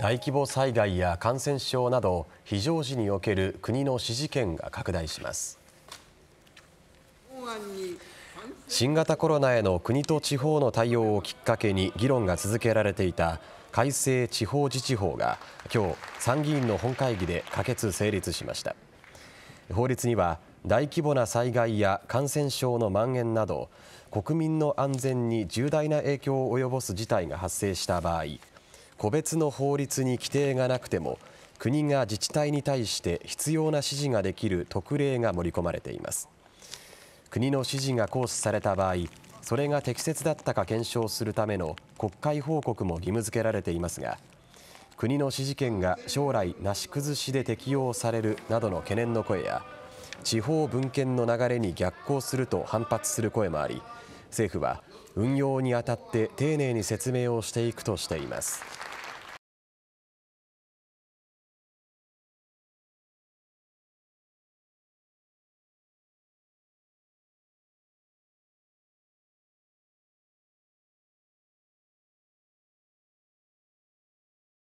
大規模災害や感染症など非常時における国の指示権が拡大します。新型コロナへの国と地方の対応をきっかけに議論が続けられていた改正地方自治法が今日、参議院の本会議で可決・成立しました。法律には大規模な災害や感染症の蔓延など国民の安全に重大な影響を及ぼす事態が発生した場合個別の法律に規定がなくても国が自治体に対して必要な指示ができる特例が盛り込まれています。国の指示が行使された場合それが適切だったか検証するための国会報告も義務付けられていますが国の指示権が将来なし崩しで適用されるなどの懸念の声や地方分権の流れに逆行すると反発する声もあり政府は運用にあたって丁寧に説明をしていくとしています。